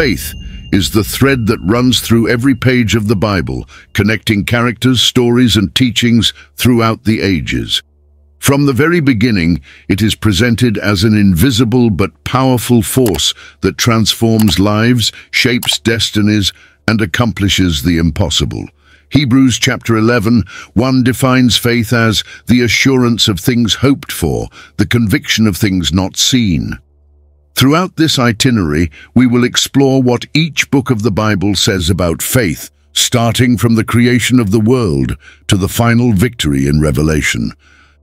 Faith is the thread that runs through every page of the Bible, connecting characters, stories and teachings throughout the ages. From the very beginning, it is presented as an invisible but powerful force that transforms lives, shapes destinies, and accomplishes the impossible. Hebrews chapter 11, 1 defines faith as the assurance of things hoped for, the conviction of things not seen. Throughout this itinerary, we will explore what each book of the Bible says about faith, starting from the creation of the world to the final victory in Revelation.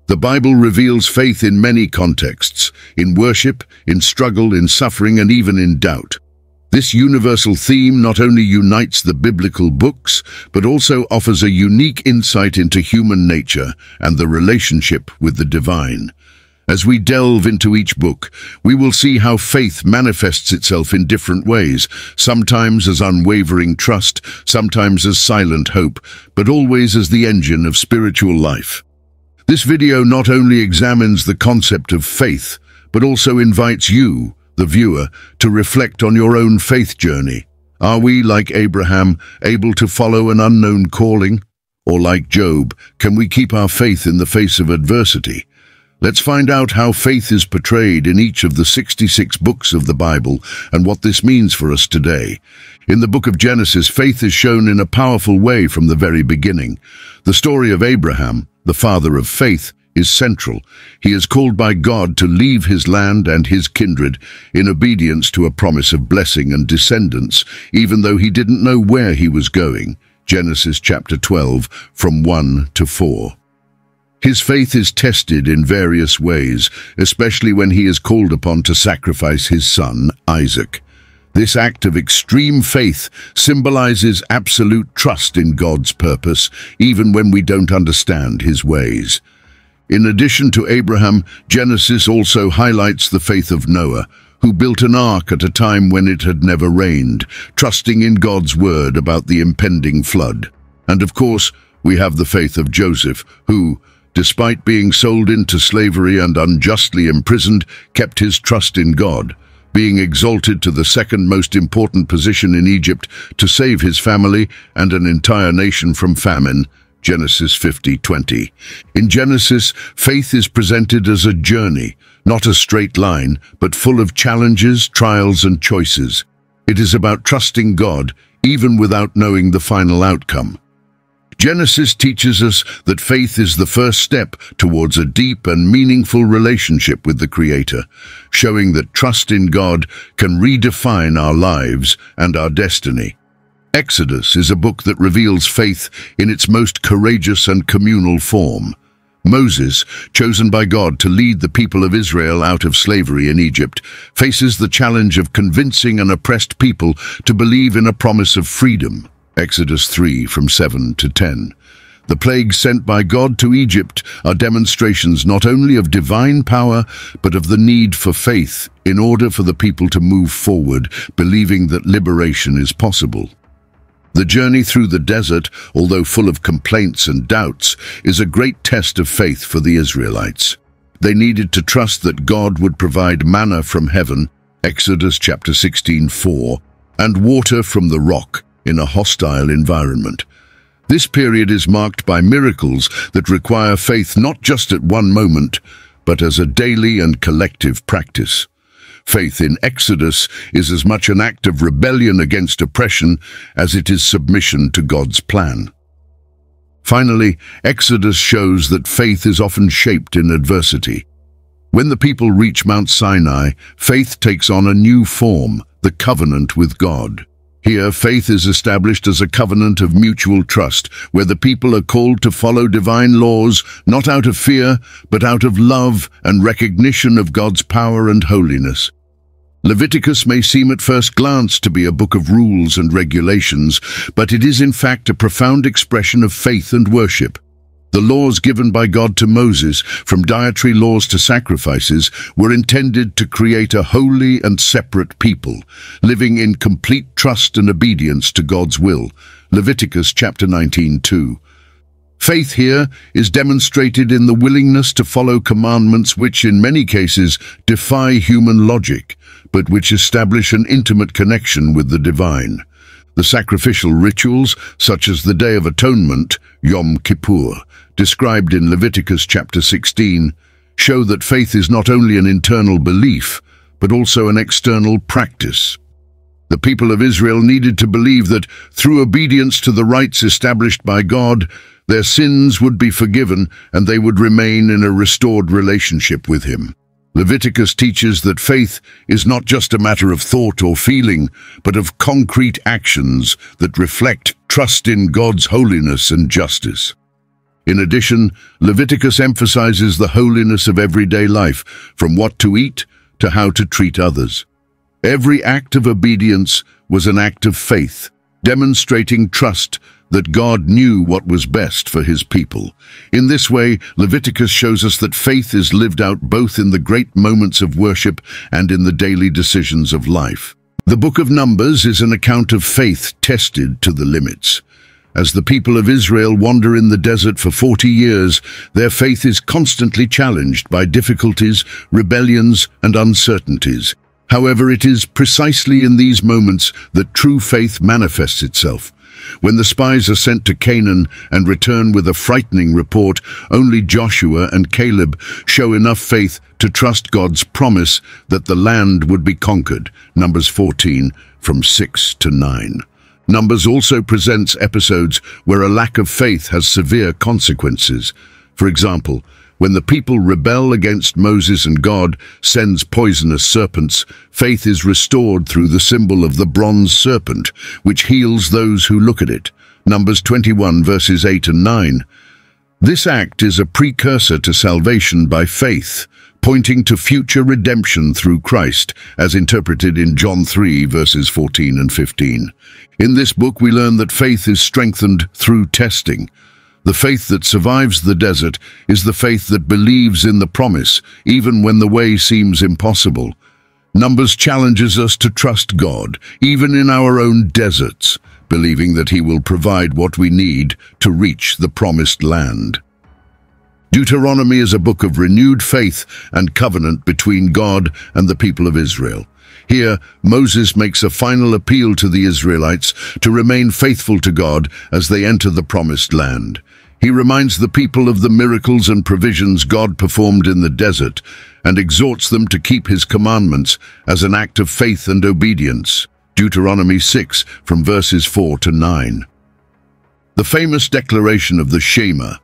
The Bible reveals faith in many contexts, in worship, in struggle, in suffering, and even in doubt. This universal theme not only unites the biblical books, but also offers a unique insight into human nature and the relationship with the divine. As we delve into each book, we will see how faith manifests itself in different ways, sometimes as unwavering trust, sometimes as silent hope, but always as the engine of spiritual life. This video not only examines the concept of faith, but also invites you, the viewer, to reflect on your own faith journey. Are we, like Abraham, able to follow an unknown calling? Or like Job, can we keep our faith in the face of adversity? Let's find out how faith is portrayed in each of the 66 books of the Bible and what this means for us today. In the book of Genesis, faith is shown in a powerful way from the very beginning. The story of Abraham, the father of faith, is central. He is called by God to leave his land and his kindred in obedience to a promise of blessing and descendants, even though he didn't know where he was going. Genesis chapter 12, from 1 to 4. His faith is tested in various ways, especially when he is called upon to sacrifice his son, Isaac. This act of extreme faith symbolizes absolute trust in God's purpose, even when we don't understand his ways. In addition to Abraham, Genesis also highlights the faith of Noah, who built an ark at a time when it had never rained, trusting in God's word about the impending flood. And of course, we have the faith of Joseph, who, despite being sold into slavery and unjustly imprisoned, kept his trust in God being exalted to the second most important position in Egypt to save his family and an entire nation from famine, Genesis 50:20. In Genesis, faith is presented as a journey, not a straight line, but full of challenges, trials and choices. It is about trusting God, even without knowing the final outcome. Genesis teaches us that faith is the first step towards a deep and meaningful relationship with the Creator, showing that trust in God can redefine our lives and our destiny. Exodus is a book that reveals faith in its most courageous and communal form. Moses, chosen by God to lead the people of Israel out of slavery in Egypt, faces the challenge of convincing an oppressed people to believe in a promise of freedom. Exodus 3 from 7 to 10. The plagues sent by God to Egypt are demonstrations not only of divine power, but of the need for faith in order for the people to move forward, believing that liberation is possible. The journey through the desert, although full of complaints and doubts, is a great test of faith for the Israelites. They needed to trust that God would provide manna from heaven, Exodus chapter 16, 4, and water from the rock, in a hostile environment. This period is marked by miracles that require faith not just at one moment, but as a daily and collective practice. Faith in Exodus is as much an act of rebellion against oppression as it is submission to God's plan. Finally, Exodus shows that faith is often shaped in adversity. When the people reach Mount Sinai, faith takes on a new form, the covenant with God. Here, faith is established as a covenant of mutual trust, where the people are called to follow divine laws, not out of fear, but out of love and recognition of God's power and holiness. Leviticus may seem at first glance to be a book of rules and regulations, but it is in fact a profound expression of faith and worship. The laws given by God to Moses, from dietary laws to sacrifices, were intended to create a holy and separate people, living in complete trust and obedience to God's will. Leviticus chapter 19, 2. Faith here is demonstrated in the willingness to follow commandments which in many cases defy human logic, but which establish an intimate connection with the divine. The sacrificial rituals, such as the Day of Atonement, Yom Kippur, described in Leviticus chapter 16, show that faith is not only an internal belief, but also an external practice. The people of Israel needed to believe that, through obedience to the rites established by God, their sins would be forgiven and they would remain in a restored relationship with Him. Leviticus teaches that faith is not just a matter of thought or feeling, but of concrete actions that reflect trust in God's holiness and justice. In addition, Leviticus emphasizes the holiness of everyday life, from what to eat to how to treat others. Every act of obedience was an act of faith, demonstrating trust that God knew what was best for his people. In this way, Leviticus shows us that faith is lived out both in the great moments of worship and in the daily decisions of life. The book of Numbers is an account of faith tested to the limits. As the people of Israel wander in the desert for 40 years, their faith is constantly challenged by difficulties, rebellions, and uncertainties. However, it is precisely in these moments that true faith manifests itself. When the spies are sent to Canaan and return with a frightening report, only Joshua and Caleb show enough faith to trust God's promise that the land would be conquered. Numbers 14, from 6 to 9. Numbers also presents episodes where a lack of faith has severe consequences. For example, when the people rebel against Moses and God sends poisonous serpents, faith is restored through the symbol of the bronze serpent, which heals those who look at it. Numbers 21 verses 8 and 9. This act is a precursor to salvation by faith, pointing to future redemption through Christ, as interpreted in John 3, verses 14 and 15. In this book we learn that faith is strengthened through testing. The faith that survives the desert is the faith that believes in the promise, even when the way seems impossible. Numbers challenges us to trust God, even in our own deserts, believing that he will provide what we need to reach the promised land. Deuteronomy is a book of renewed faith and covenant between God and the people of Israel. Here, Moses makes a final appeal to the Israelites to remain faithful to God as they enter the promised land. He reminds the people of the miracles and provisions God performed in the desert and exhorts them to keep his commandments as an act of faith and obedience. Deuteronomy 6 from verses 4 to 9. The famous declaration of the Shema,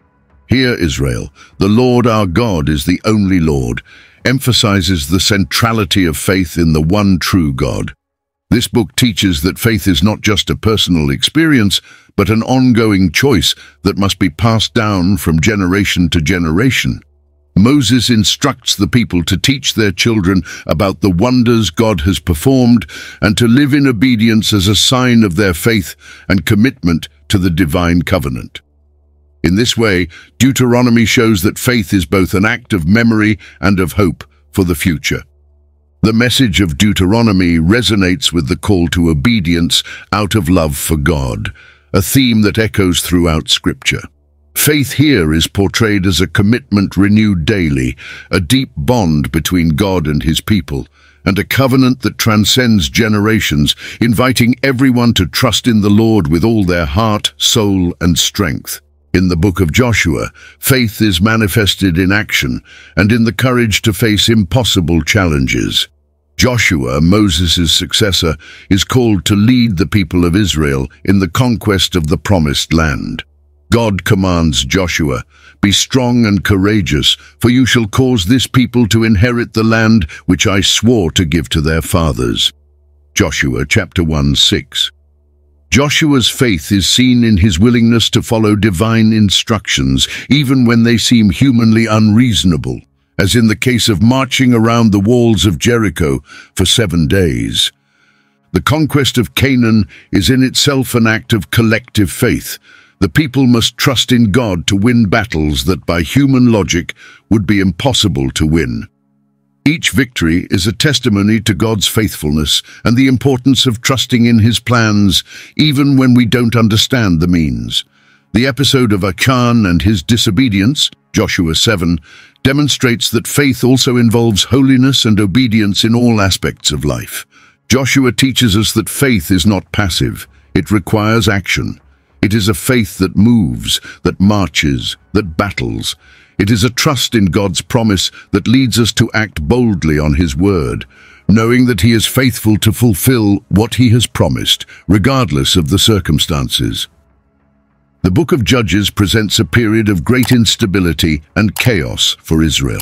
Hear, Israel, the Lord our God is the only Lord, emphasizes the centrality of faith in the one true God. This book teaches that faith is not just a personal experience, but an ongoing choice that must be passed down from generation to generation. Moses instructs the people to teach their children about the wonders God has performed and to live in obedience as a sign of their faith and commitment to the divine covenant. In this way, Deuteronomy shows that faith is both an act of memory and of hope for the future. The message of Deuteronomy resonates with the call to obedience out of love for God, a theme that echoes throughout Scripture. Faith here is portrayed as a commitment renewed daily, a deep bond between God and his people, and a covenant that transcends generations, inviting everyone to trust in the Lord with all their heart, soul, and strength. In the book of Joshua, faith is manifested in action and in the courage to face impossible challenges. Joshua, Moses' successor, is called to lead the people of Israel in the conquest of the promised land. God commands Joshua, Be strong and courageous, for you shall cause this people to inherit the land which I swore to give to their fathers. Joshua chapter 1, 6 Joshua's faith is seen in his willingness to follow divine instructions, even when they seem humanly unreasonable, as in the case of marching around the walls of Jericho for seven days. The conquest of Canaan is in itself an act of collective faith. The people must trust in God to win battles that by human logic would be impossible to win. Each victory is a testimony to God's faithfulness and the importance of trusting in his plans, even when we don't understand the means. The episode of Achan and his disobedience, Joshua 7, demonstrates that faith also involves holiness and obedience in all aspects of life. Joshua teaches us that faith is not passive. It requires action. It is a faith that moves, that marches, that battles. It is a trust in God's promise that leads us to act boldly on his word, knowing that he is faithful to fulfill what he has promised, regardless of the circumstances. The book of Judges presents a period of great instability and chaos for Israel.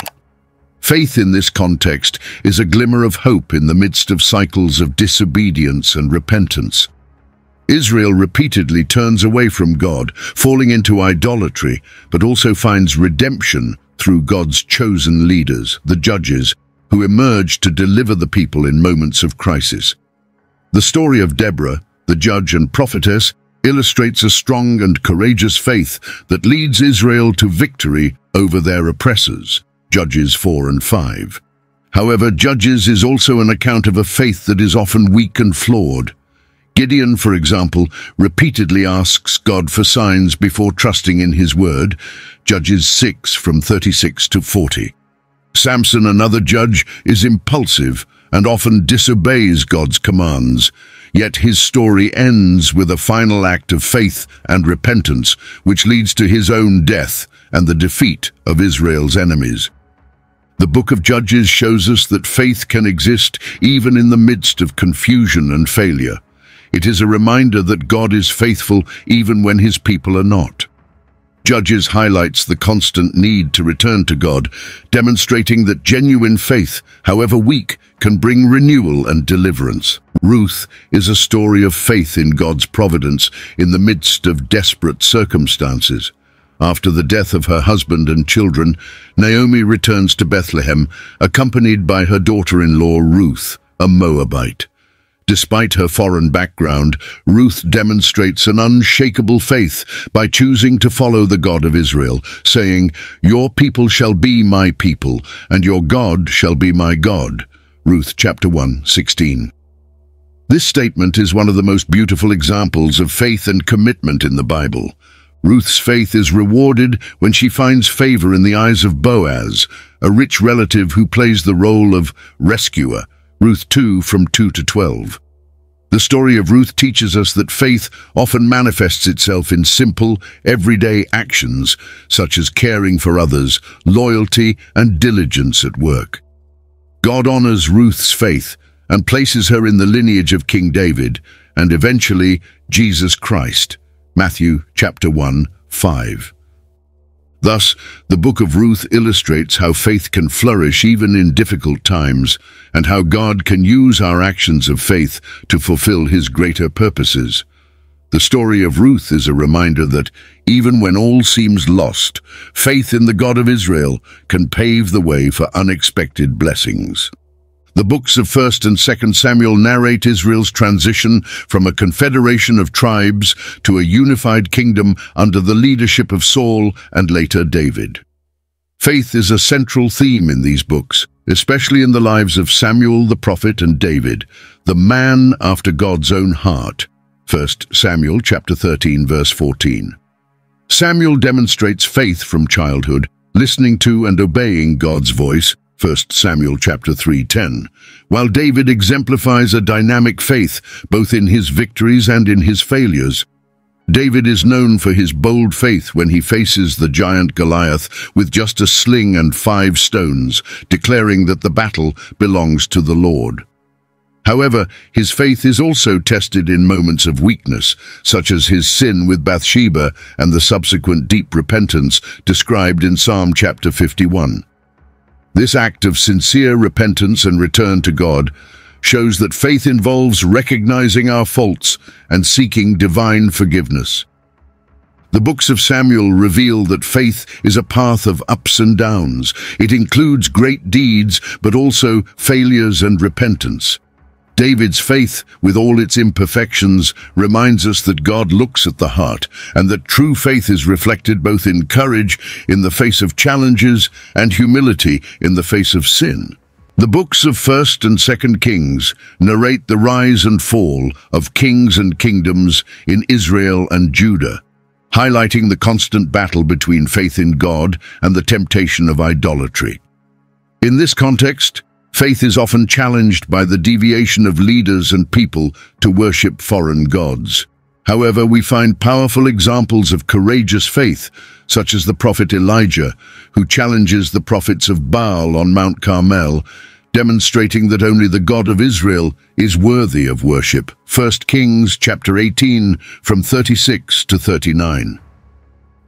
Faith in this context is a glimmer of hope in the midst of cycles of disobedience and repentance. Israel repeatedly turns away from God, falling into idolatry, but also finds redemption through God's chosen leaders, the judges, who emerge to deliver the people in moments of crisis. The story of Deborah, the judge and prophetess, illustrates a strong and courageous faith that leads Israel to victory over their oppressors, Judges 4 and 5. However, Judges is also an account of a faith that is often weak and flawed, Gideon, for example, repeatedly asks God for signs before trusting in his word, Judges 6 from 36 to 40. Samson, another judge, is impulsive and often disobeys God's commands, yet his story ends with a final act of faith and repentance, which leads to his own death and the defeat of Israel's enemies. The book of Judges shows us that faith can exist even in the midst of confusion and failure. It is a reminder that God is faithful even when his people are not. Judges highlights the constant need to return to God, demonstrating that genuine faith, however weak, can bring renewal and deliverance. Ruth is a story of faith in God's providence in the midst of desperate circumstances. After the death of her husband and children, Naomi returns to Bethlehem, accompanied by her daughter-in-law Ruth, a Moabite. Despite her foreign background, Ruth demonstrates an unshakable faith by choosing to follow the God of Israel, saying, Your people shall be my people, and your God shall be my God. Ruth chapter 1, 16. This statement is one of the most beautiful examples of faith and commitment in the Bible. Ruth's faith is rewarded when she finds favor in the eyes of Boaz, a rich relative who plays the role of rescuer, Ruth 2 from 2 to 12. The story of Ruth teaches us that faith often manifests itself in simple, everyday actions, such as caring for others, loyalty, and diligence at work. God honors Ruth's faith and places her in the lineage of King David and eventually Jesus Christ. Matthew chapter 1, 5. Thus, the book of Ruth illustrates how faith can flourish even in difficult times and how God can use our actions of faith to fulfill his greater purposes. The story of Ruth is a reminder that even when all seems lost, faith in the God of Israel can pave the way for unexpected blessings. The books of 1st and 2nd Samuel narrate Israel's transition from a confederation of tribes to a unified kingdom under the leadership of Saul and later David. Faith is a central theme in these books, especially in the lives of Samuel the prophet and David, the man after God's own heart. 1 Samuel chapter 13 verse 14. Samuel demonstrates faith from childhood, listening to and obeying God's voice, 1 Samuel chapter 3:10, while David exemplifies a dynamic faith both in his victories and in his failures. David is known for his bold faith when he faces the giant Goliath with just a sling and five stones, declaring that the battle belongs to the Lord. However, his faith is also tested in moments of weakness, such as his sin with Bathsheba and the subsequent deep repentance described in Psalm chapter 51. This act of sincere repentance and return to God shows that faith involves recognizing our faults and seeking divine forgiveness. The books of Samuel reveal that faith is a path of ups and downs. It includes great deeds, but also failures and repentance. David's faith, with all its imperfections, reminds us that God looks at the heart and that true faith is reflected both in courage in the face of challenges and humility in the face of sin. The books of 1st and 2nd Kings narrate the rise and fall of kings and kingdoms in Israel and Judah. highlighting the constant battle between faith in God and the temptation of idolatry. In this context, faith is often challenged by the deviation of leaders and people to worship foreign gods. However, we find powerful examples of courageous faith, such as the prophet Elijah, who challenges the prophets of Baal on Mount Carmel, demonstrating that only the God of Israel is worthy of worship. 1 Kings chapter 18 from 36 to 39.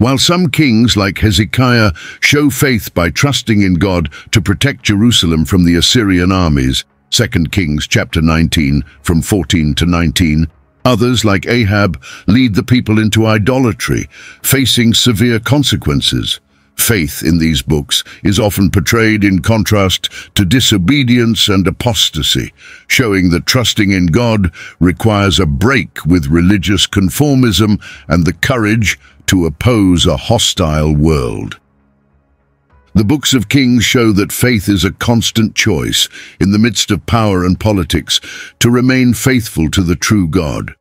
While some kings, like Hezekiah, show faith by trusting in God to protect Jerusalem from the Assyrian armies, 2 Kings chapter 19 from 14 to 19, Others, like Ahab, lead the people into idolatry, facing severe consequences. Faith in these books is often portrayed in contrast to disobedience and apostasy, showing that trusting in God requires a break with religious conformism and the courage to oppose a hostile world. The books of Kings show that faith is a constant choice in the midst of power and politics to remain faithful to the true God.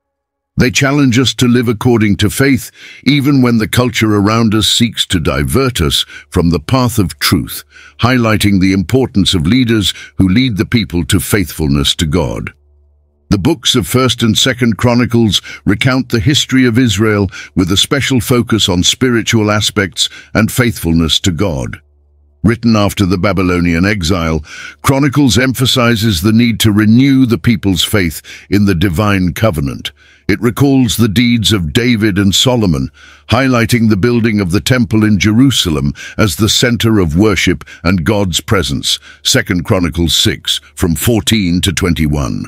They challenge us to live according to faith, even when the culture around us seeks to divert us from the path of truth, highlighting the importance of leaders who lead the people to faithfulness to God. The books of 1st and 2nd Chronicles recount the history of Israel with a special focus on spiritual aspects and faithfulness to God. Written after the Babylonian exile, Chronicles emphasizes the need to renew the people's faith in the divine covenant. It recalls the deeds of David and Solomon, highlighting the building of the temple in Jerusalem as the center of worship and God's presence. 2 Chronicles 6, from 14 to 21.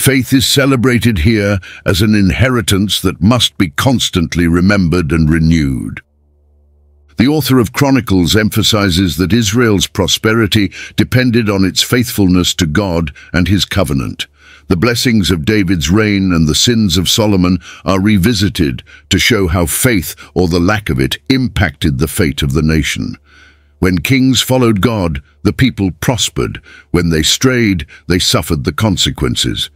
Faith is celebrated here as an inheritance that must be constantly remembered and renewed. The author of Chronicles emphasizes that Israel's prosperity depended on its faithfulness to God and his covenant. The blessings of David's reign and the sins of Solomon are revisited to show how faith, or the lack of it, impacted the fate of the nation. When kings followed God, the people prospered. When they strayed, they suffered the consequences.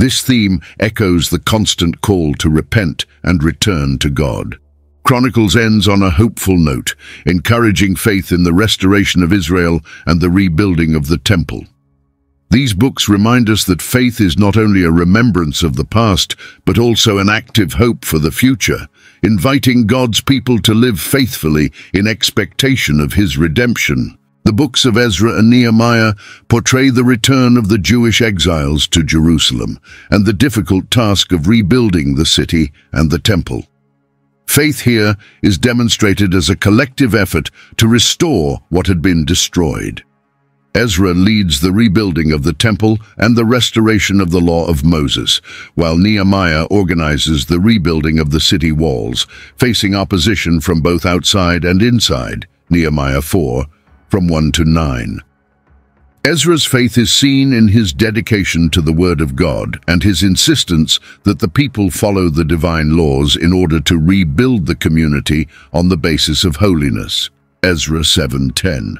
This theme echoes the constant call to repent and return to God. Chronicles ends on a hopeful note, encouraging faith in the restoration of Israel and the rebuilding of the temple. These books remind us that faith is not only a remembrance of the past, but also an active hope for the future, inviting God's people to live faithfully in expectation of his redemption. The books of Ezra and Nehemiah portray the return of the Jewish exiles to Jerusalem and the difficult task of rebuilding the city and the temple. Faith here is demonstrated as a collective effort to restore what had been destroyed. Ezra leads the rebuilding of the temple and the restoration of the law of Moses, while Nehemiah organizes the rebuilding of the city walls, facing opposition from both outside and inside, Nehemiah 4, from 1 to 9. Ezra's faith is seen in his dedication to the Word of God and his insistence that the people follow the divine laws in order to rebuild the community on the basis of holiness. Ezra 7.10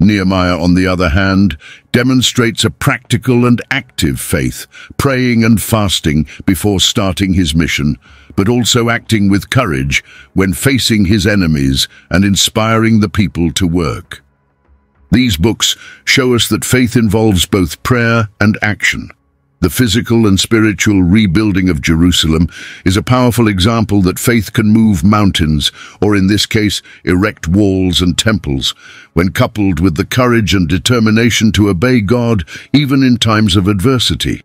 Nehemiah, on the other hand, demonstrates a practical and active faith, praying and fasting before starting his mission, but also acting with courage when facing his enemies and inspiring the people to work. These books show us that faith involves both prayer and action. The physical and spiritual rebuilding of Jerusalem is a powerful example that faith can move mountains, or in this case, erect walls and temples, when coupled with the courage and determination to obey God even in times of adversity.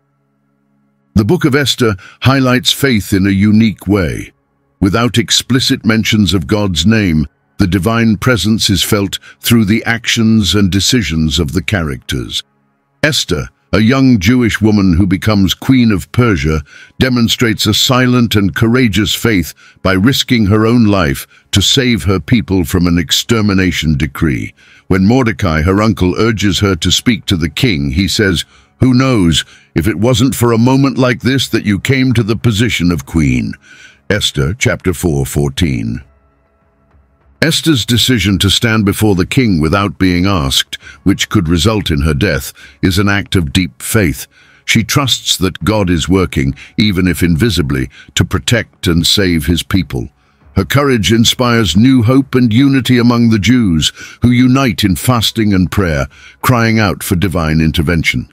The Book of Esther highlights faith in a unique way. Without explicit mentions of God's name, the divine presence is felt through the actions and decisions of the characters. Esther, a young Jewish woman who becomes Queen of Persia, demonstrates a silent and courageous faith by risking her own life to save her people from an extermination decree. When Mordecai, her uncle, urges her to speak to the king, he says, Who knows, if it wasn't for a moment like this that you came to the position of queen. Esther chapter 4, 14. Esther's decision to stand before the king without being asked, which could result in her death, is an act of deep faith. She trusts that God is working, even if invisibly, to protect and save his people. Her courage inspires new hope and unity among the Jews, who unite in fasting and prayer, crying out for divine intervention.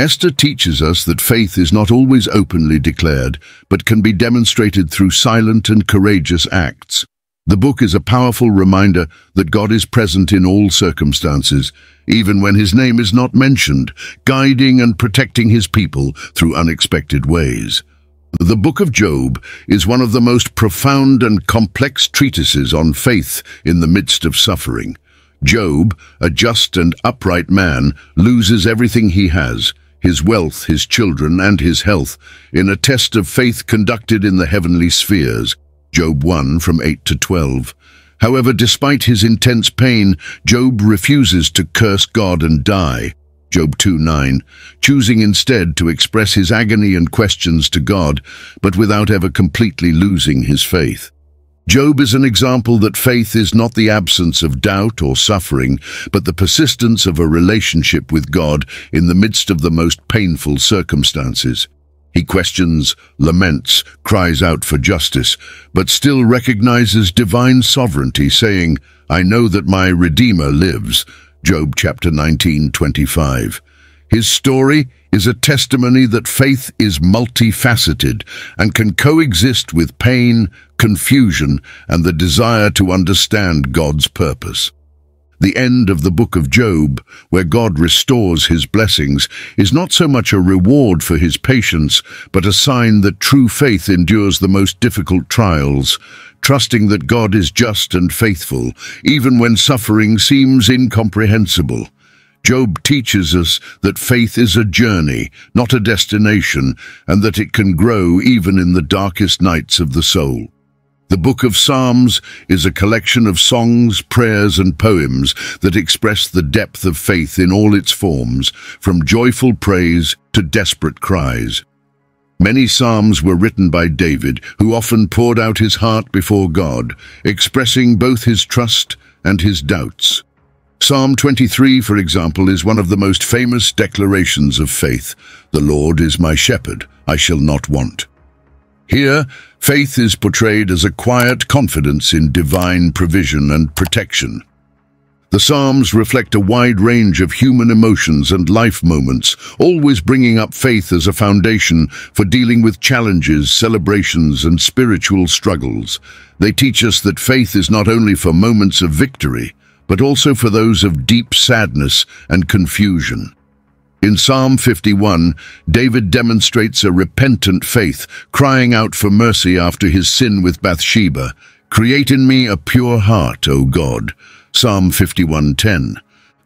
Esther teaches us that faith is not always openly declared, but can be demonstrated through silent and courageous acts. The book is a powerful reminder that God is present in all circumstances, even when his name is not mentioned, guiding and protecting his people through unexpected ways. The Book of Job is one of the most profound and complex treatises on faith in the midst of suffering. Job, a just and upright man, loses everything he has, his wealth, his children, and his health, in a test of faith conducted in the heavenly spheres. Job 1 from 8 to 12. However, despite his intense pain, Job refuses to curse God and die. Job 2.9, choosing instead to express his agony and questions to God, but without ever completely losing his faith. Job is an example that faith is not the absence of doubt or suffering, but the persistence of a relationship with God in the midst of the most painful circumstances. He questions, laments, cries out for justice, but still recognizes divine sovereignty, saying, I know that my Redeemer lives, Job chapter 19, 25. His story is a testimony that faith is multifaceted and can coexist with pain, confusion, and the desire to understand God's purpose. The end of the book of Job, where God restores his blessings, is not so much a reward for his patience, but a sign that true faith endures the most difficult trials, trusting that God is just and faithful, even when suffering seems incomprehensible. Job teaches us that faith is a journey, not a destination, and that it can grow even in the darkest nights of the soul. The Book of Psalms is a collection of songs, prayers and poems that express the depth of faith in all its forms, from joyful praise to desperate cries. Many psalms were written by David, who often poured out his heart before God, expressing both his trust and his doubts. Psalm 23, for example, is one of the most famous declarations of faith. The Lord is my shepherd, I shall not want. Here, faith is portrayed as a quiet confidence in divine provision and protection. The Psalms reflect a wide range of human emotions and life moments, always bringing up faith as a foundation for dealing with challenges, celebrations, and spiritual struggles. They teach us that faith is not only for moments of victory, but also for those of deep sadness and confusion. In Psalm 51, David demonstrates a repentant faith, crying out for mercy after his sin with Bathsheba. Create in me a pure heart, O God. Psalm 51.10.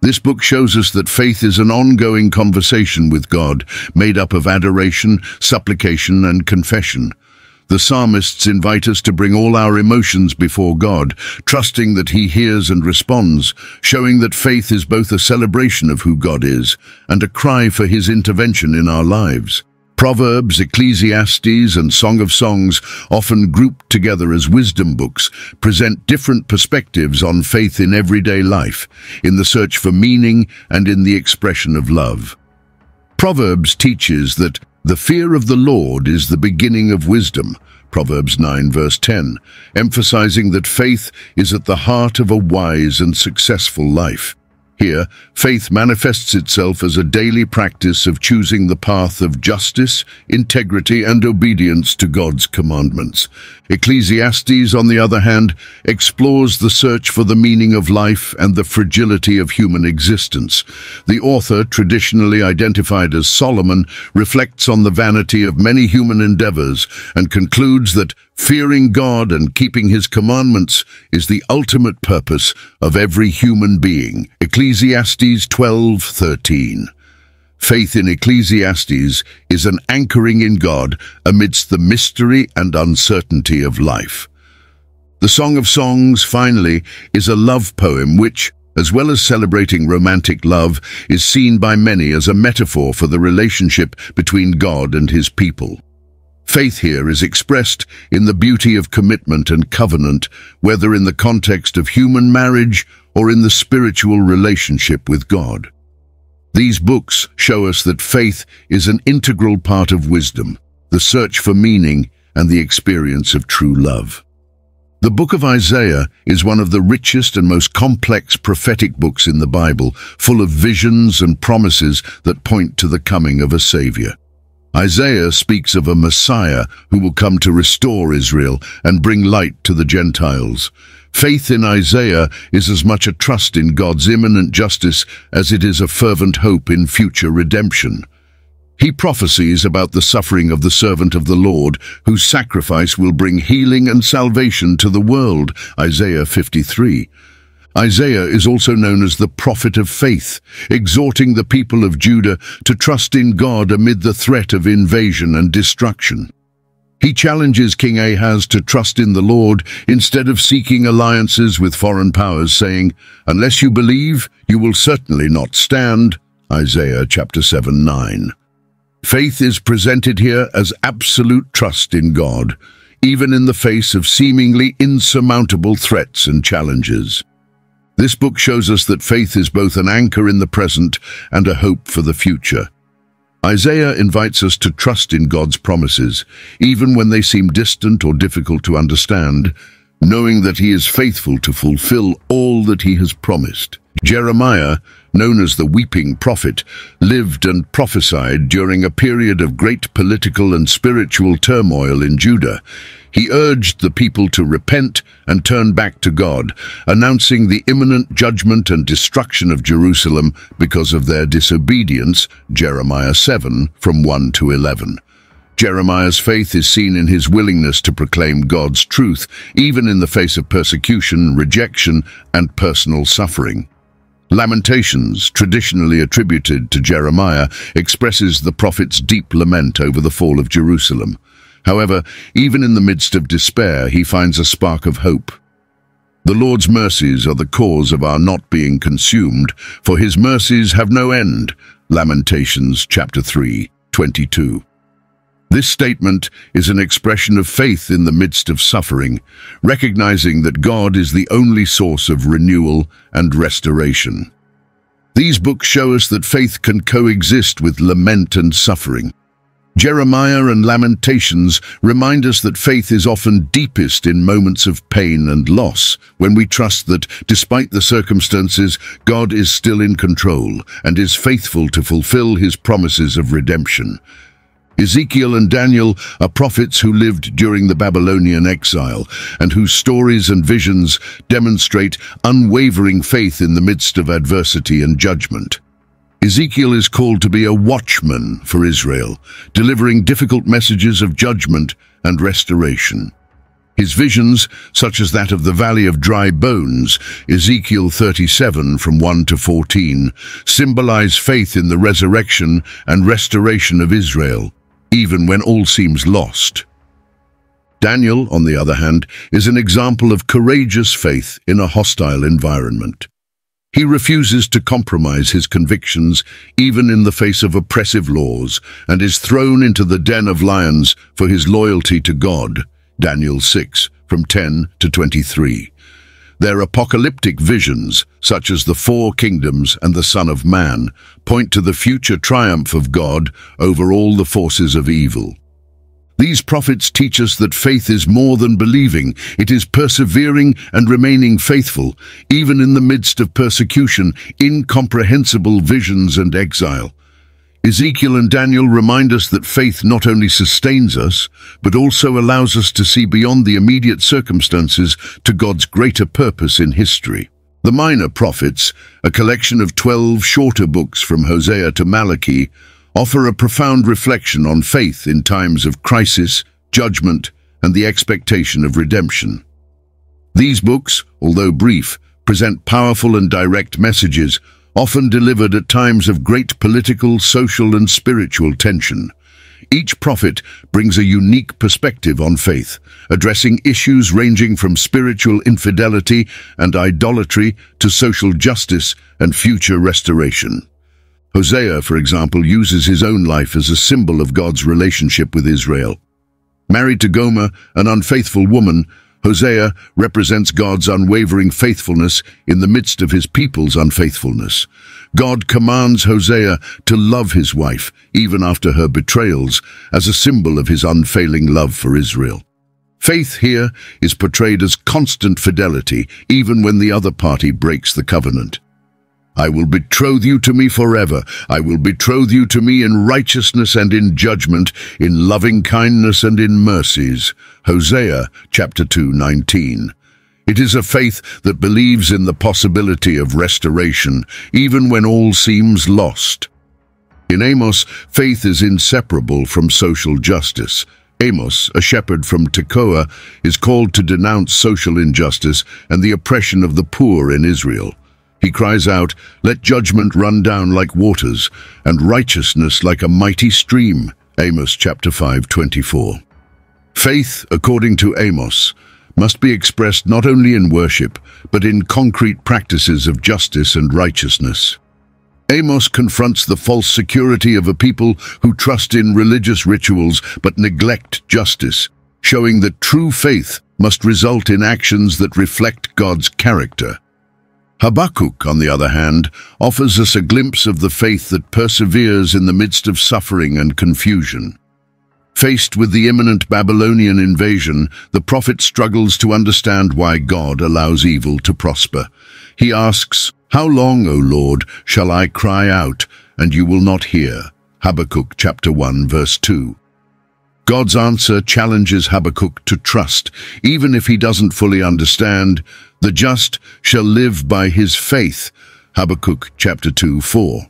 This book shows us that faith is an ongoing conversation with God, made up of adoration, supplication and confession. The psalmists invite us to bring all our emotions before God, trusting that he hears and responds, showing that faith is both a celebration of who God is and a cry for his intervention in our lives. Proverbs, Ecclesiastes, and Song of Songs, often grouped together as wisdom books, present different perspectives on faith in everyday life, in the search for meaning and in the expression of love. Proverbs teaches that the fear of the Lord is the beginning of wisdom, Proverbs 9 verse 10, emphasizing that faith is at the heart of a wise and successful life. Here, faith manifests itself as a daily practice of choosing the path of justice, integrity, and obedience to God's commandments. Ecclesiastes, on the other hand, explores the search for the meaning of life and the fragility of human existence. The author, traditionally identified as Solomon, reflects on the vanity of many human endeavors and concludes that Fearing God and keeping his commandments is the ultimate purpose of every human being. Ecclesiastes 12:13. Faith in Ecclesiastes is an anchoring in God amidst the mystery and uncertainty of life. The Song of Songs, finally, is a love poem which, as well as celebrating romantic love, is seen by many as a metaphor for the relationship between God and his people. Faith here is expressed in the beauty of commitment and covenant, whether in the context of human marriage or in the spiritual relationship with God. These books show us that faith is an integral part of wisdom, the search for meaning and the experience of true love. The book of Isaiah is one of the richest and most complex prophetic books in the Bible, full of visions and promises that point to the coming of a Savior. Isaiah speaks of a Messiah who will come to restore Israel and bring light to the Gentiles. Faith in Isaiah is as much a trust in God's imminent justice as it is a fervent hope in future redemption. He prophesies about the suffering of the servant of the Lord, whose sacrifice will bring healing and salvation to the world, Isaiah 53. Isaiah is also known as the prophet of faith, exhorting the people of Judah to trust in God amid the threat of invasion and destruction. He challenges King Ahaz to trust in the Lord instead of seeking alliances with foreign powers, saying, Unless you believe, you will certainly not stand. Isaiah chapter 7, 9. Faith is presented here as absolute trust in God, even in the face of seemingly insurmountable threats and challenges. This book shows us that faith is both an anchor in the present and a hope for the future. Isaiah invites us to trust in God's promises, even when they seem distant or difficult to understand, knowing that he is faithful to fulfill all that he has promised. Jeremiah, known as the Weeping Prophet, lived and prophesied during a period of great political and spiritual turmoil in Judah. He urged the people to repent and turn back to God, announcing the imminent judgment and destruction of Jerusalem because of their disobedience, Jeremiah 7, from 1 to 11. Jeremiah's faith is seen in his willingness to proclaim God's truth, even in the face of persecution, rejection, and personal suffering. Lamentations, traditionally attributed to Jeremiah, expresses the prophet's deep lament over the fall of Jerusalem. However, even in the midst of despair, he finds a spark of hope. The Lord's mercies are the cause of our not being consumed, for his mercies have no end. Lamentations chapter 3, 22. This statement is an expression of faith in the midst of suffering, recognizing that God is the only source of renewal and restoration. These books show us that faith can coexist with lament and suffering. Jeremiah and Lamentations remind us that faith is often deepest in moments of pain and loss, when we trust that, despite the circumstances, God is still in control and is faithful to fulfill his promises of redemption. Ezekiel and Daniel are prophets who lived during the Babylonian exile and whose stories and visions demonstrate unwavering faith in the midst of adversity and judgment. Ezekiel is called to be a watchman for Israel, delivering difficult messages of judgment and restoration. His visions, such as that of the Valley of Dry Bones, Ezekiel 37 from 1 to 14, symbolize faith in the resurrection and restoration of Israel even when all seems lost. Daniel, on the other hand, is an example of courageous faith in a hostile environment. He refuses to compromise his convictions even in the face of oppressive laws and is thrown into the den of lions for his loyalty to God, Daniel 6, from 10 to 23. Their apocalyptic visions, such as the Four Kingdoms and the Son of Man, point to the future triumph of God over all the forces of evil. These prophets teach us that faith is more than believing. It is persevering and remaining faithful, even in the midst of persecution, incomprehensible visions and exile. Ezekiel and Daniel remind us that faith not only sustains us, but also allows us to see beyond the immediate circumstances to God's greater purpose in history. The Minor Prophets, a collection of 12 shorter books from Hosea to Malachi, offer a profound reflection on faith in times of crisis, judgment, and the expectation of redemption. These books, although brief, present powerful and direct messages often delivered at times of great political, social and spiritual tension. Each prophet brings a unique perspective on faith, addressing issues ranging from spiritual infidelity and idolatry to social justice and future restoration. Hosea, for example, uses his own life as a symbol of God's relationship with Israel. Married to Gomer, an unfaithful woman, Hosea represents God's unwavering faithfulness in the midst of his people's unfaithfulness. God commands Hosea to love his wife, even after her betrayals, as a symbol of his unfailing love for Israel. Faith here is portrayed as constant fidelity, even when the other party breaks the covenant. I will betroth you to me forever. I will betroth you to me in righteousness and in judgment, in loving kindness and in mercies. Hosea chapter 2, 19. It is a faith that believes in the possibility of restoration, even when all seems lost. In Amos, faith is inseparable from social justice. Amos, a shepherd from Tekoa, is called to denounce social injustice and the oppression of the poor in Israel. He cries out, Let judgment run down like waters, and righteousness like a mighty stream. Amos chapter 5, 24. Faith, according to Amos, must be expressed not only in worship, but in concrete practices of justice and righteousness. Amos confronts the false security of a people who trust in religious rituals but neglect justice, showing that true faith must result in actions that reflect God's character. Habakkuk, on the other hand, offers us a glimpse of the faith that perseveres in the midst of suffering and confusion. Faced with the imminent Babylonian invasion, the prophet struggles to understand why God allows evil to prosper. He asks, How long, O Lord, shall I cry out, and you will not hear? Habakkuk chapter 1 verse 2. God's answer challenges Habakkuk to trust, even if he doesn't fully understand. The just shall live by his faith. Habakkuk chapter 2 4.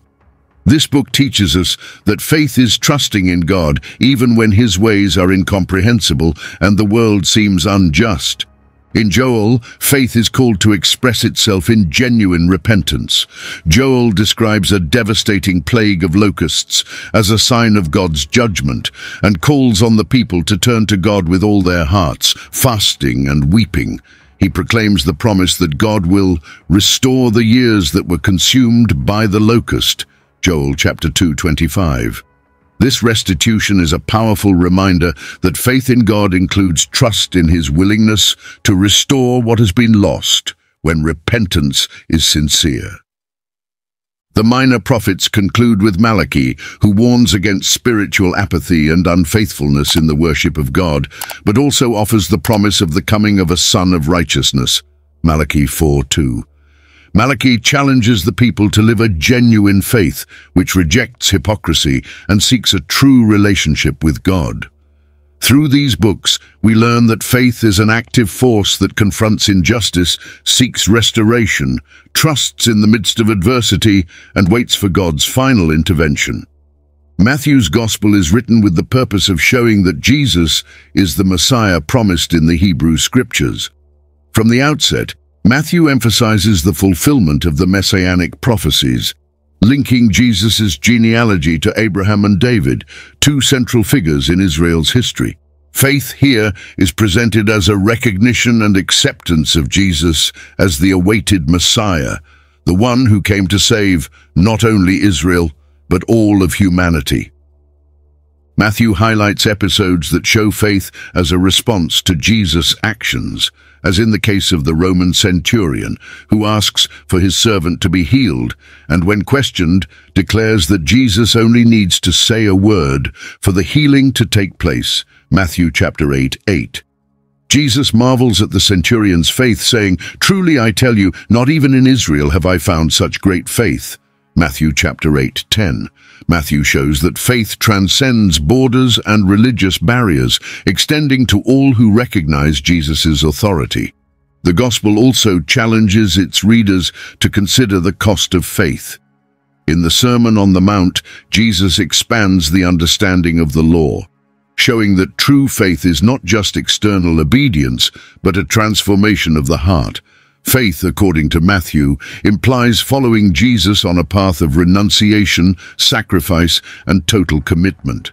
This book teaches us that faith is trusting in God even when his ways are incomprehensible and the world seems unjust. In Joel, faith is called to express itself in genuine repentance. Joel describes a devastating plague of locusts as a sign of God's judgment and calls on the people to turn to God with all their hearts, fasting and weeping. He proclaims the promise that God will restore the years that were consumed by the locust. Joel chapter 2, 25. This restitution is a powerful reminder that faith in God includes trust in his willingness to restore what has been lost when repentance is sincere. The minor prophets conclude with Malachi, who warns against spiritual apathy and unfaithfulness in the worship of God, but also offers the promise of the coming of a Son of Righteousness. Malachi 4.2 Malachi challenges the people to live a genuine faith which rejects hypocrisy and seeks a true relationship with God. Through these books, we learn that faith is an active force that confronts injustice, seeks restoration, trusts in the midst of adversity, and waits for God's final intervention. Matthew's Gospel is written with the purpose of showing that Jesus is the Messiah promised in the Hebrew Scriptures. From the outset, Matthew emphasizes the fulfillment of the messianic prophecies, linking Jesus' genealogy to Abraham and David, two central figures in Israel's history. Faith here is presented as a recognition and acceptance of Jesus as the awaited Messiah, the one who came to save not only Israel, but all of humanity. Matthew highlights episodes that show faith as a response to Jesus' actions, as in the case of the Roman centurion, who asks for his servant to be healed, and when questioned, declares that Jesus only needs to say a word for the healing to take place. Matthew chapter 8, 8. Jesus marvels at the centurion's faith, saying, Truly I tell you, not even in Israel have I found such great faith. Matthew chapter 8, 10. Matthew shows that faith transcends borders and religious barriers, extending to all who recognize Jesus' authority. The Gospel also challenges its readers to consider the cost of faith. In the Sermon on the Mount, Jesus expands the understanding of the law, showing that true faith is not just external obedience, but a transformation of the heart. Faith, according to Matthew, implies following Jesus on a path of renunciation, sacrifice, and total commitment.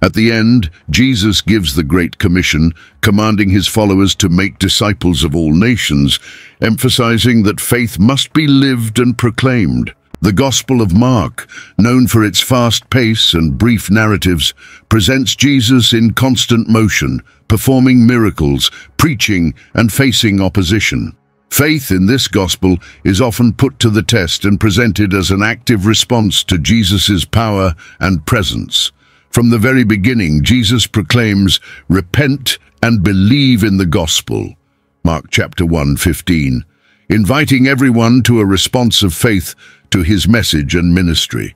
At the end, Jesus gives the Great Commission, commanding his followers to make disciples of all nations, emphasizing that faith must be lived and proclaimed. The Gospel of Mark, known for its fast pace and brief narratives, presents Jesus in constant motion, performing miracles, preaching, and facing opposition. Faith in this gospel is often put to the test and presented as an active response to Jesus' power and presence. From the very beginning, Jesus proclaims, repent and believe in the gospel. Mark chapter 1, 15, inviting everyone to a response of faith to his message and ministry.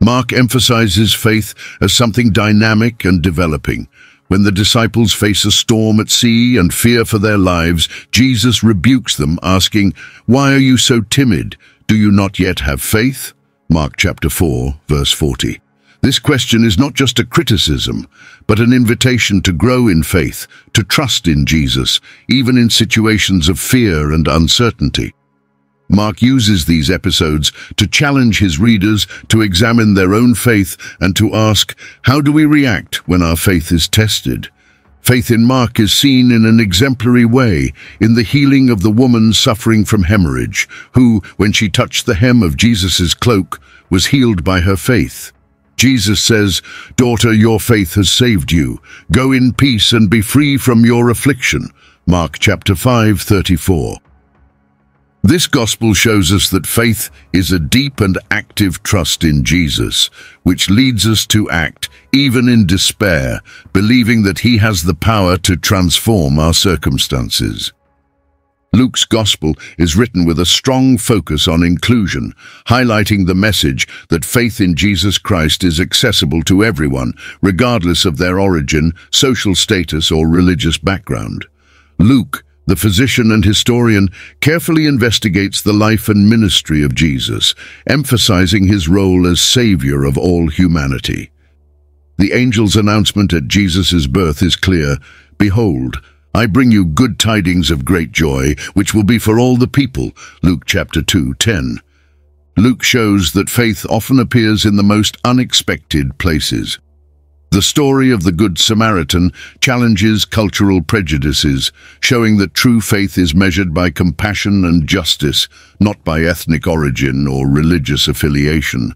Mark emphasizes faith as something dynamic and developing. When the disciples face a storm at sea and fear for their lives, Jesus rebukes them, asking, Why are you so timid? Do you not yet have faith? Mark chapter 4, verse 40. This question is not just a criticism, but an invitation to grow in faith, to trust in Jesus, even in situations of fear and uncertainty. Mark uses these episodes to challenge his readers to examine their own faith and to ask, how do we react when our faith is tested? Faith in Mark is seen in an exemplary way in the healing of the woman suffering from hemorrhage, who, when she touched the hem of Jesus' cloak, was healed by her faith. Jesus says, Daughter, your faith has saved you. Go in peace and be free from your affliction. Mark chapter 5, 34. This gospel shows us that faith is a deep and active trust in Jesus, which leads us to act, even in despair, believing that he has the power to transform our circumstances. Luke's gospel is written with a strong focus on inclusion, highlighting the message that faith in Jesus Christ is accessible to everyone, regardless of their origin, social status or religious background. Luke the physician and historian carefully investigates the life and ministry of Jesus, emphasizing his role as savior of all humanity. The angel's announcement at Jesus' birth is clear. Behold, I bring you good tidings of great joy, which will be for all the people. Luke chapter 2, 10. Luke shows that faith often appears in the most unexpected places. The story of the Good Samaritan challenges cultural prejudices, showing that true faith is measured by compassion and justice, not by ethnic origin or religious affiliation.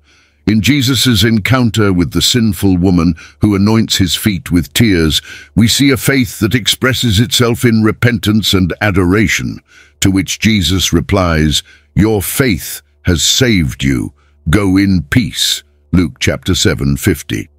In Jesus' encounter with the sinful woman who anoints his feet with tears, we see a faith that expresses itself in repentance and adoration, to which Jesus replies, Your faith has saved you. Go in peace. Luke chapter 7, 50.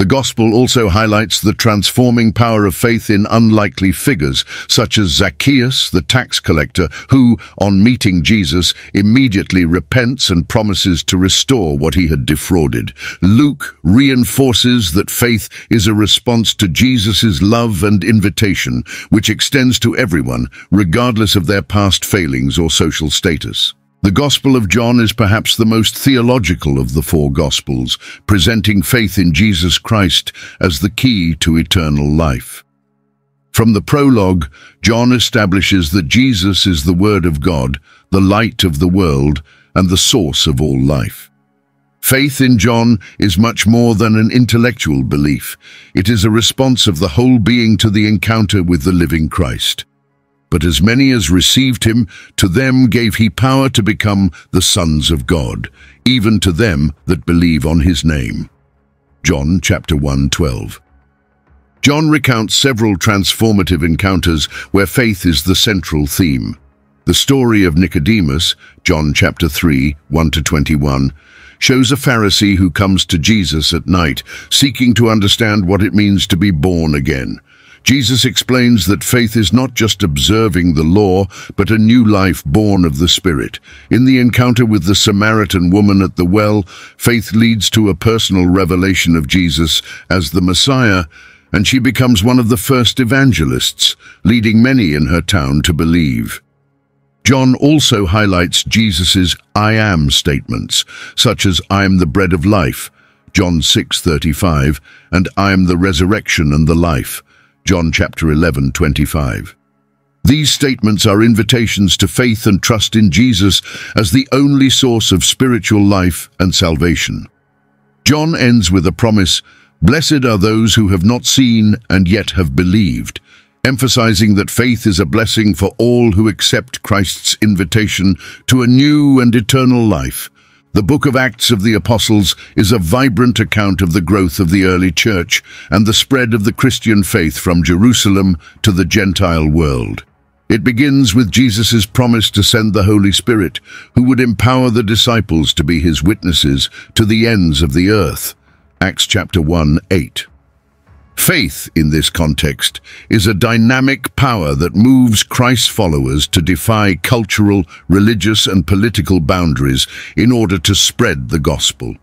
The Gospel also highlights the transforming power of faith in unlikely figures, such as Zacchaeus, the tax collector, who, on meeting Jesus, immediately repents and promises to restore what he had defrauded. Luke reinforces that faith is a response to Jesus' love and invitation, which extends to everyone, regardless of their past failings or social status. The Gospel of John is perhaps the most theological of the four Gospels, presenting faith in Jesus Christ as the key to eternal life. From the prologue, John establishes that Jesus is the Word of God, the light of the world, and the source of all life. Faith in John is much more than an intellectual belief. It is a response of the whole being to the encounter with the living Christ. But as many as received him, to them gave he power to become the sons of God, even to them that believe on his name. John chapter 1, 12. John recounts several transformative encounters where faith is the central theme. The story of Nicodemus, John chapter 3, 1 to 21, shows a Pharisee who comes to Jesus at night, seeking to understand what it means to be born again. Jesus explains that faith is not just observing the law, but a new life born of the Spirit. In the encounter with the Samaritan woman at the well, faith leads to a personal revelation of Jesus as the Messiah, and she becomes one of the first evangelists, leading many in her town to believe. John also highlights Jesus' I am statements, such as I am the bread of life, John 6:35, and I am the resurrection and the life, John chapter 11, 25. These statements are invitations to faith and trust in Jesus as the only source of spiritual life and salvation. John ends with a promise, Blessed are those who have not seen and yet have believed, emphasizing that faith is a blessing for all who accept Christ's invitation to a new and eternal life. The book of Acts of the Apostles is a vibrant account of the growth of the early church and the spread of the Christian faith from Jerusalem to the Gentile world. It begins with Jesus' promise to send the Holy Spirit, who would empower the disciples to be his witnesses to the ends of the earth. Acts chapter 1, 8. Faith, in this context, is a dynamic power that moves Christ's followers to defy cultural, religious and political boundaries in order to spread the gospel.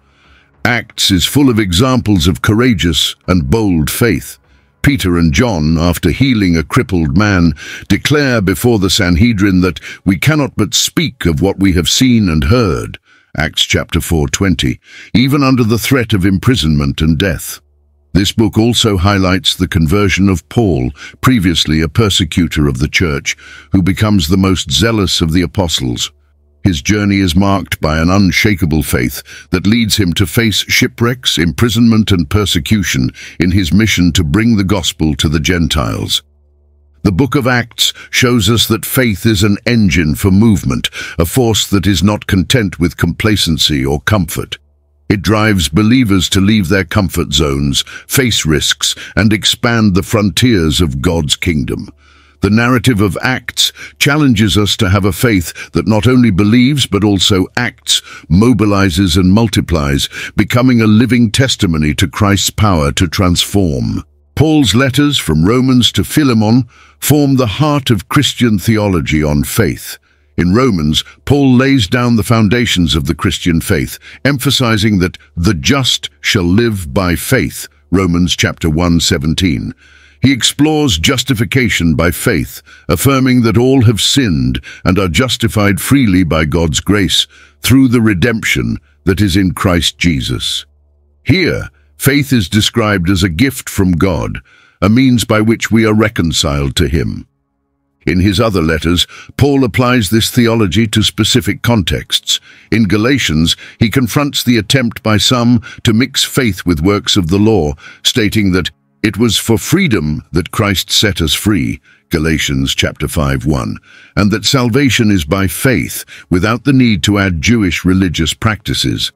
Acts is full of examples of courageous and bold faith. Peter and John, after healing a crippled man, declare before the Sanhedrin that we cannot but speak of what we have seen and heard. Acts chapter 4:20, even under the threat of imprisonment and death. This book also highlights the conversion of Paul, previously a persecutor of the church, who becomes the most zealous of the apostles. His journey is marked by an unshakable faith that leads him to face shipwrecks, imprisonment and persecution in his mission to bring the gospel to the Gentiles. The book of Acts shows us that faith is an engine for movement, a force that is not content with complacency or comfort. It drives believers to leave their comfort zones, face risks, and expand the frontiers of God's kingdom. The narrative of Acts challenges us to have a faith that not only believes but also acts, mobilizes and multiplies, becoming a living testimony to Christ's power to transform. Paul's letters from Romans to Philemon form the heart of Christian theology on faith. In Romans, Paul lays down the foundations of the Christian faith, emphasizing that the just shall live by faith, Romans chapter 1, 17. He explores justification by faith, affirming that all have sinned and are justified freely by God's grace through the redemption that is in Christ Jesus. Here, faith is described as a gift from God, a means by which we are reconciled to him. In his other letters, Paul applies this theology to specific contexts. In Galatians, he confronts the attempt by some to mix faith with works of the law, stating that it was for freedom that Christ set us free, Galatians chapter 5, 1, and that salvation is by faith, without the need to add Jewish religious practices.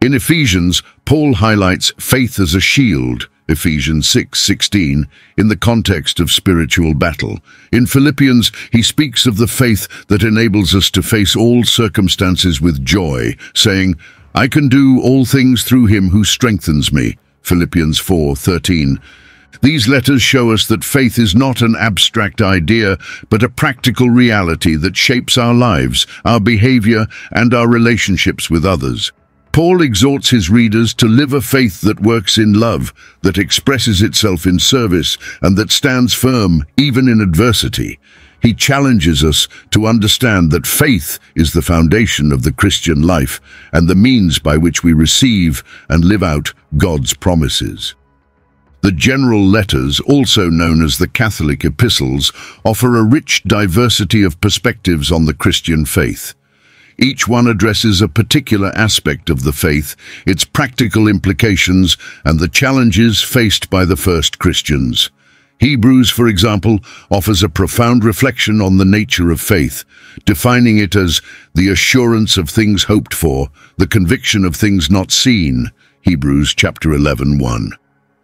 In Ephesians, Paul highlights faith as a shield, Ephesians 6:16, in the context of spiritual battle. In Philippians, he speaks of the faith that enables us to face all circumstances with joy, saying, I can do all things through him who strengthens me. Philippians 4:13. These letters show us that faith is not an abstract idea, but a practical reality that shapes our lives, our behavior, and our relationships with others. Paul exhorts his readers to live a faith that works in love, that expresses itself in service, and that stands firm even in adversity. He challenges us to understand that faith is the foundation of the Christian life and the means by which we receive and live out God's promises. The general letters, also known as the Catholic epistles, offer a rich diversity of perspectives on the Christian faith. Each one addresses a particular aspect of the faith, its practical implications, and the challenges faced by the first Christians. Hebrews, for example, offers a profound reflection on the nature of faith, defining it as the assurance of things hoped for, the conviction of things not seen. Hebrews chapter 11, 1.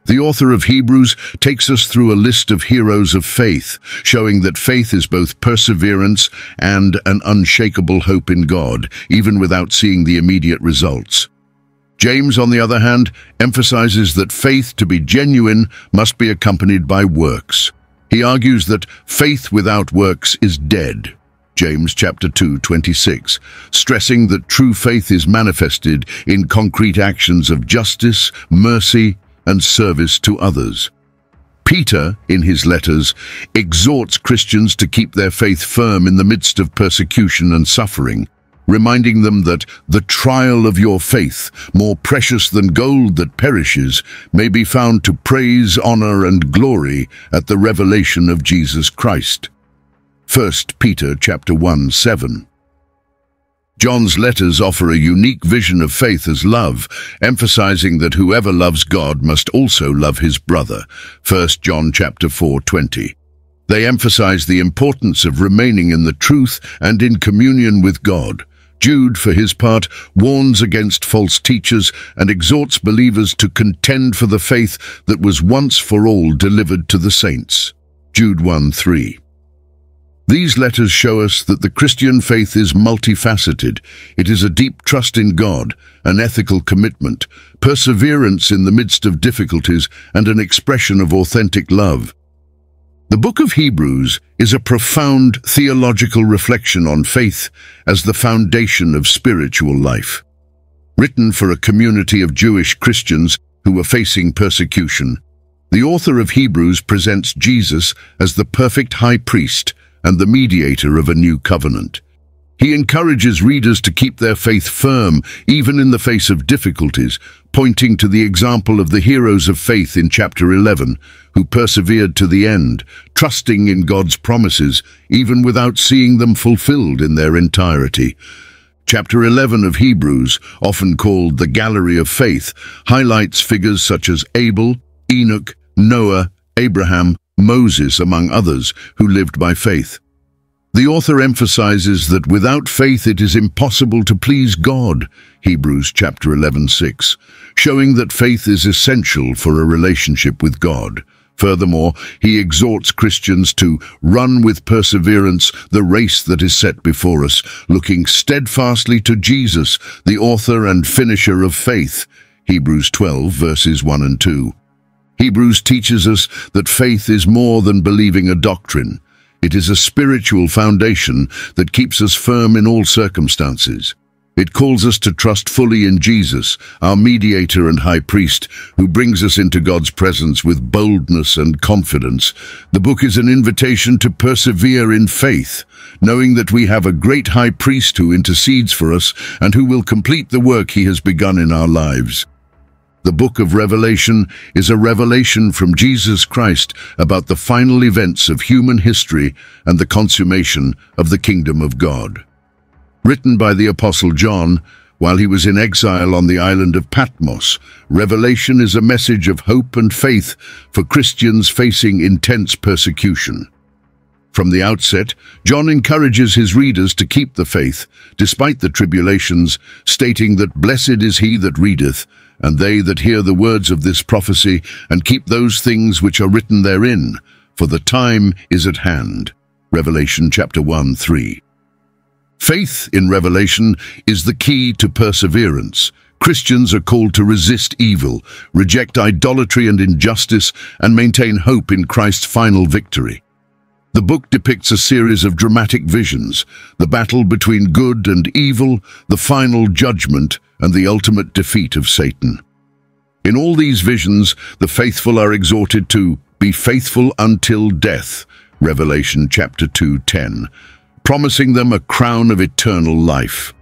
The author of Hebrews takes us through a list of heroes of faith, showing that faith is both perseverance and an unshakable hope in God, even without seeing the immediate results. James, on the other hand, emphasizes that faith to be genuine must be accompanied by works. He argues that faith without works is dead. James chapter 2, 26, stressing that true faith is manifested in concrete actions of justice, mercy, and service to others. Peter, in his letters, exhorts Christians to keep their faith firm in the midst of persecution and suffering, reminding them that the trial of your faith, more precious than gold that perishes, may be found to praise, honor, and glory at the revelation of Jesus Christ. 1 Peter chapter 1, 7. John's letters offer a unique vision of faith as love, emphasizing that whoever loves God must also love his brother. 1 John chapter 4:20. They emphasize the importance of remaining in the truth and in communion with God. Jude, for his part, warns against false teachers and exhorts believers to contend for the faith that was once for all delivered to the saints. Jude 1:3. These letters show us that the Christian faith is multifaceted. It is a deep trust in God, an ethical commitment, perseverance in the midst of difficulties, and an expression of authentic love. The book of Hebrews is a profound theological reflection on faith as the foundation of spiritual life. Written for a community of Jewish Christians who were facing persecution, the author of Hebrews presents Jesus as the perfect high priest and the mediator of a new covenant. He encourages readers to keep their faith firm, even in the face of difficulties, pointing to the example of the heroes of faith in chapter 11, who persevered to the end, trusting in God's promises, even without seeing them fulfilled in their entirety. Chapter 11 of Hebrews, often called the Gallery of Faith, highlights figures such as Abel, Enoch, Noah, Abraham, Moses, among others, who lived by faith. The author emphasizes that without faith it is impossible to please God, Hebrews chapter 11, 6, showing that faith is essential for a relationship with God. Furthermore, he exhorts Christians to run with perseverance the race that is set before us, looking steadfastly to Jesus, the author and finisher of faith, Hebrews 12, verses 1 and 2. Hebrews teaches us that faith is more than believing a doctrine. It is a spiritual foundation that keeps us firm in all circumstances. It calls us to trust fully in Jesus, our mediator and high priest, who brings us into God's presence with boldness and confidence. The book is an invitation to persevere in faith, knowing that we have a great high priest who intercedes for us and who will complete the work he has begun in our lives. The book of Revelation is a revelation from Jesus Christ about the final events of human history and the consummation of the kingdom of God. Written by the Apostle John, while he was in exile on the island of Patmos, Revelation is a message of hope and faith for Christians facing intense persecution. From the outset, John encourages his readers to keep the faith, despite the tribulations, stating that blessed is he that readeth, and they that hear the words of this prophecy, and keep those things which are written therein, for the time is at hand. Revelation chapter 1, 3. Faith in Revelation is the key to perseverance. Christians are called to resist evil, reject idolatry and injustice, and maintain hope in Christ's final victory. The book depicts a series of dramatic visions, the battle between good and evil, the final judgment, and the ultimate defeat of Satan. In all these visions, the faithful are exhorted to be faithful until death, Revelation chapter 2, 10, promising them a crown of eternal life.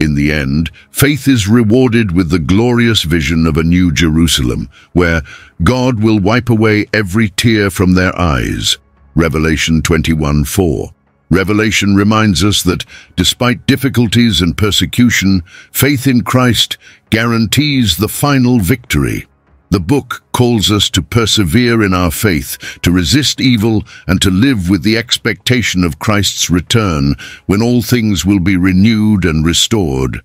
In the end, faith is rewarded with the glorious vision of a new Jerusalem, where God will wipe away every tear from their eyes. Revelation 21:4. Revelation reminds us that, despite difficulties and persecution, faith in Christ guarantees the final victory. The book calls us to persevere in our faith, to resist evil, and to live with the expectation of Christ's return, when all things will be renewed and restored.